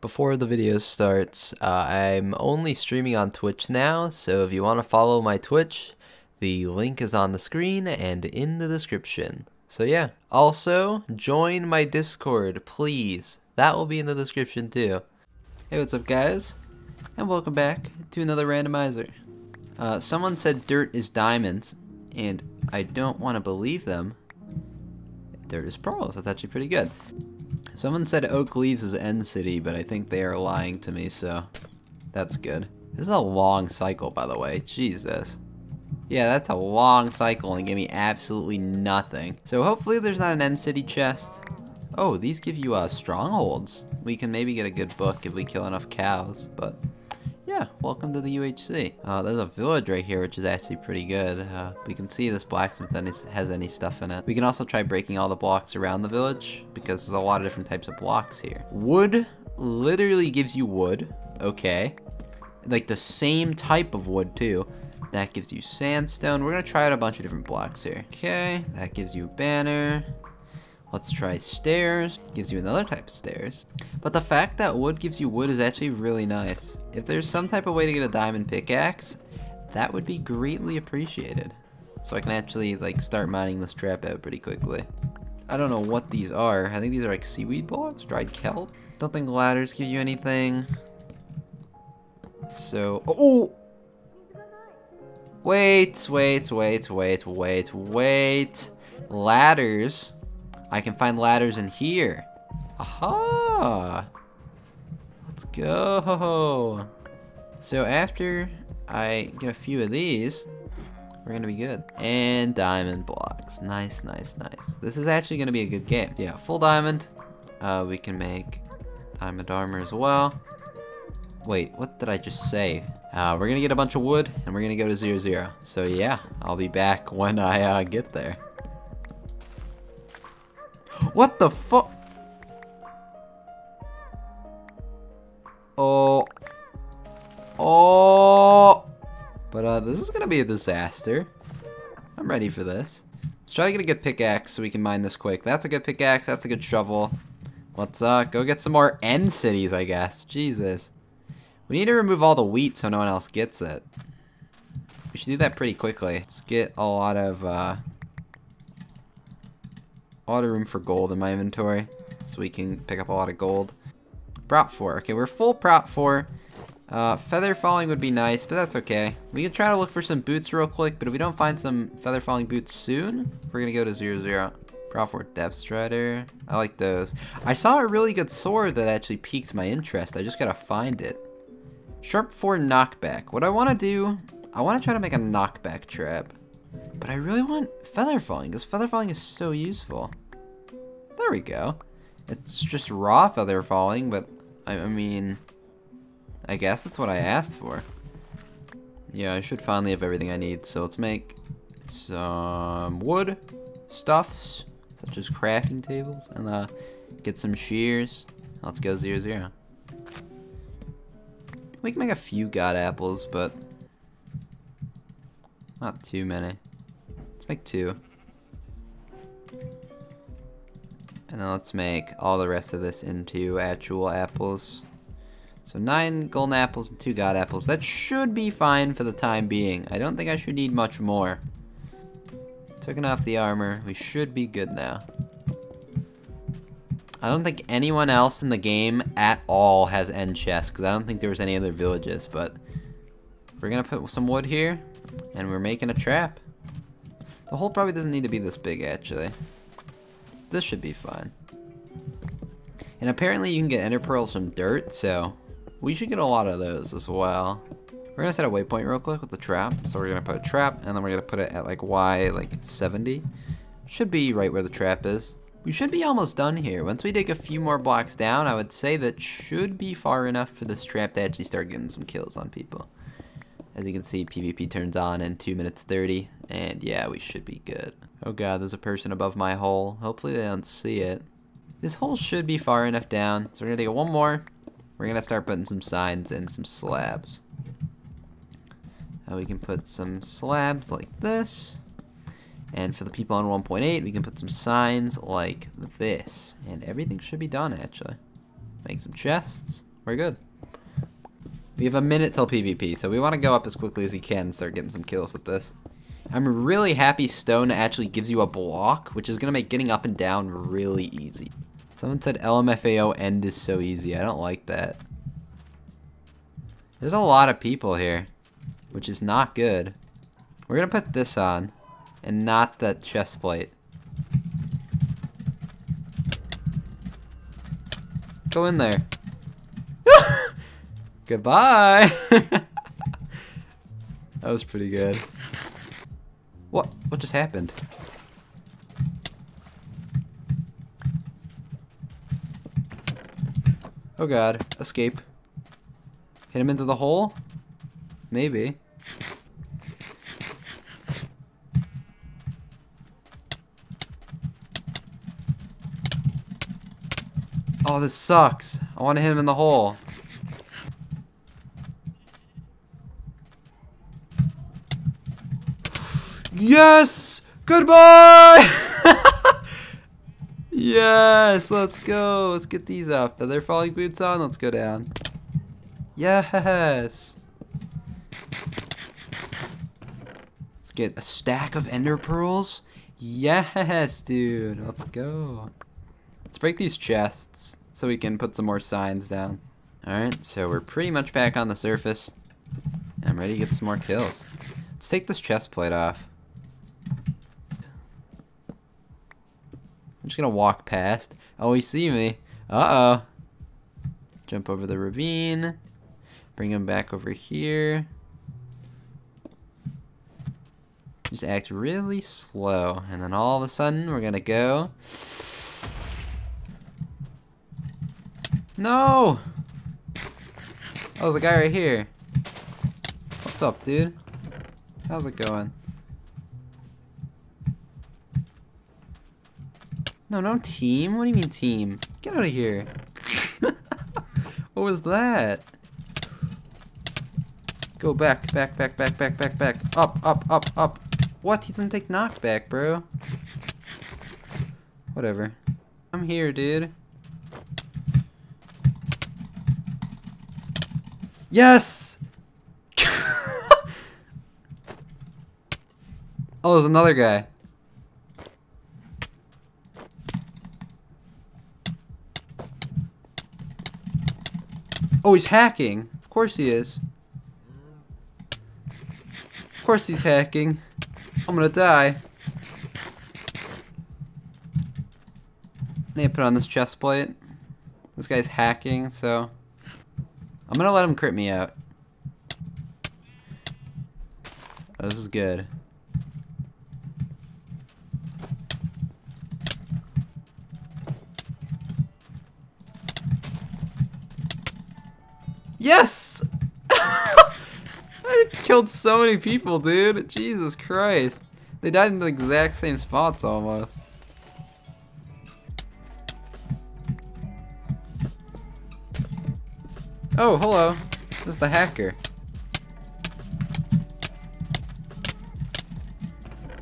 Before the video starts, uh, I'm only streaming on Twitch now, so if you want to follow my Twitch, the link is on the screen and in the description. So yeah. Also, join my Discord, please. That will be in the description too. Hey, what's up guys? And welcome back to another randomizer. Uh, someone said dirt is diamonds, and I don't want to believe them. Dirt is pearls, that's actually pretty good. Someone said Oak Leaves is End City, but I think they are lying to me, so that's good. This is a long cycle, by the way. Jesus. Yeah, that's a long cycle and gave me absolutely nothing. So hopefully there's not an End City chest. Oh, these give you uh, strongholds. We can maybe get a good book if we kill enough cows, but yeah, welcome to the UHC. Uh, there's a village right here, which is actually pretty good. Uh, we can see this blacksmith has any stuff in it. We can also try breaking all the blocks around the village, because there's a lot of different types of blocks here. Wood literally gives you wood, okay. Like the same type of wood too. That gives you sandstone. We're gonna try out a bunch of different blocks here. Okay, that gives you banner. Let's try stairs. Gives you another type of stairs. But the fact that wood gives you wood is actually really nice. If there's some type of way to get a diamond pickaxe, that would be greatly appreciated. So I can actually like start mining this trap out pretty quickly. I don't know what these are. I think these are like seaweed blocks, dried kelp. Don't think ladders give you anything. So, oh! Wait, wait, wait, wait, wait, wait. Ladders I can find ladders in here. Aha! Let's go. So after I get a few of these, we're gonna be good. And diamond blocks. Nice, nice, nice. This is actually gonna be a good game. Yeah, full diamond. Uh, we can make diamond armor as well. Wait, what did I just say? Uh, we're gonna get a bunch of wood, and we're gonna go to zero zero. So yeah, I'll be back when I uh, get there. What the fuck? Oh. Oh. But uh, this is gonna be a disaster. I'm ready for this. Let's try to get a good pickaxe so we can mine this quick. That's a good pickaxe. That's a good shovel. Let's uh, go get some more end cities, I guess. Jesus. We need to remove all the wheat so no one else gets it. We should do that pretty quickly. Let's get a lot of uh, a lot of room for gold in my inventory, so we can pick up a lot of gold. Prot 4. Okay, we're full prot 4. Uh, feather falling would be nice, but that's okay. We can try to look for some boots real quick, but if we don't find some feather falling boots soon, we're gonna go to 0, 0. Prot 4 Depth Strider. I like those. I saw a really good sword that actually piqued my interest. I just gotta find it. Sharp 4 Knockback. What I want to do, I want to try to make a knockback trap. But I really want feather falling, because feather falling is so useful. There we go. It's just raw feather falling, but I, I mean, I guess that's what I asked for. Yeah, I should finally have everything I need, so let's make some wood stuffs, such as crafting tables, and uh, get some shears. Let's go zero zero. We can make a few god apples, but not too many. Let's make two. And then let's make all the rest of this into actual apples. So nine golden apples and two god apples. That should be fine for the time being. I don't think I should need much more. Taking off the armor. We should be good now. I don't think anyone else in the game at all has end chests, because I don't think there was any other villages, but we're going to put some wood here, and we're making a trap. The hole probably doesn't need to be this big, actually. This should be fun. And apparently you can get ender pearls from dirt, so we should get a lot of those as well. We're gonna set a waypoint real quick with the trap. So we're gonna put a trap, and then we're gonna put it at like Y, like 70. Should be right where the trap is. We should be almost done here. Once we dig a few more blocks down, I would say that should be far enough for this trap to actually start getting some kills on people. As you can see, PvP turns on in 2 minutes 30, and yeah, we should be good. Oh god, there's a person above my hole. Hopefully they don't see it. This hole should be far enough down, so we're gonna take one more. We're gonna start putting some signs and some slabs. Uh, we can put some slabs like this. And for the people on 1.8, we can put some signs like this. And everything should be done, actually. Make some chests. we're good. We have a minute till PvP, so we want to go up as quickly as we can and start getting some kills with this. I'm really happy stone actually gives you a block, which is going to make getting up and down really easy. Someone said LMFAO end is so easy. I don't like that. There's a lot of people here, which is not good. We're going to put this on, and not that chest plate. Go in there. Goodbye. that was pretty good. What? What just happened? Oh god. Escape. Hit him into the hole? Maybe. Oh, this sucks. I want to hit him in the hole. Yes! Goodbye! yes! Let's go. Let's get these off. Feather falling boots on. Let's go down. Yes! Let's get a stack of ender pearls. Yes, dude. Let's go. Let's break these chests so we can put some more signs down. Alright, so we're pretty much back on the surface. I'm ready to get some more kills. Let's take this chest plate off. I'm just gonna walk past. Oh, he see me. Uh-oh. Jump over the ravine. Bring him back over here. Just act really slow. And then all of a sudden, we're gonna go. No! Oh, there's a guy right here. What's up, dude? How's it going? No, no team. What do you mean team? Get out of here. what was that? Go back, back, back, back, back, back, back. Up, up, up, up. What? He doesn't take knockback, bro. Whatever. I'm here, dude. Yes! oh, there's another guy. Oh, he's hacking. Of course he is. Of course he's hacking. I'm gonna die. I need to put on this chest plate. This guy's hacking, so... I'm gonna let him crit me out. Oh, this is good. Yes! I killed so many people, dude. Jesus Christ. They died in the exact same spots almost. Oh, hello. This is the hacker.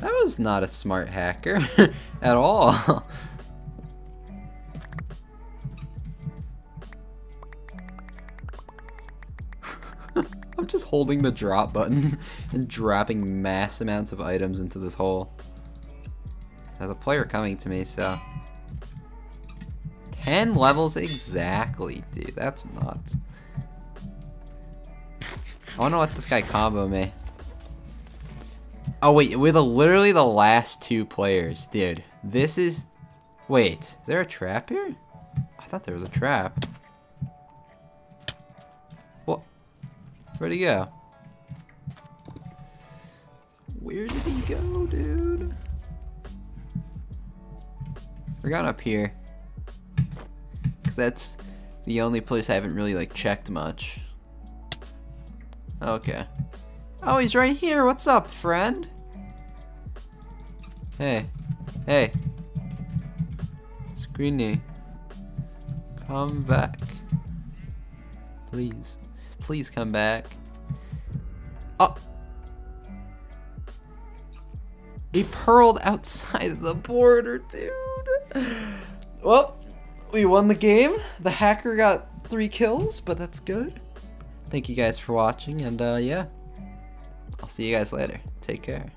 That was not a smart hacker at all. I'm just holding the drop button and dropping mass amounts of items into this hole. There's a player coming to me, so... 10 levels exactly, dude. That's nuts. I wanna let this guy combo me. Oh wait, we're the, literally the last two players. Dude, this is... Wait, is there a trap here? I thought there was a trap. Where'd he go? Where did he go, dude? We're going up here. Because that's the only place I haven't really, like, checked much. Okay. Oh, he's right here. What's up, friend? Hey. Hey. Screeny. Come back. Please. Please come back. Oh! He pearled outside the border, dude. Well, we won the game. The hacker got three kills, but that's good. Thank you guys for watching, and uh, yeah, I'll see you guys later. Take care.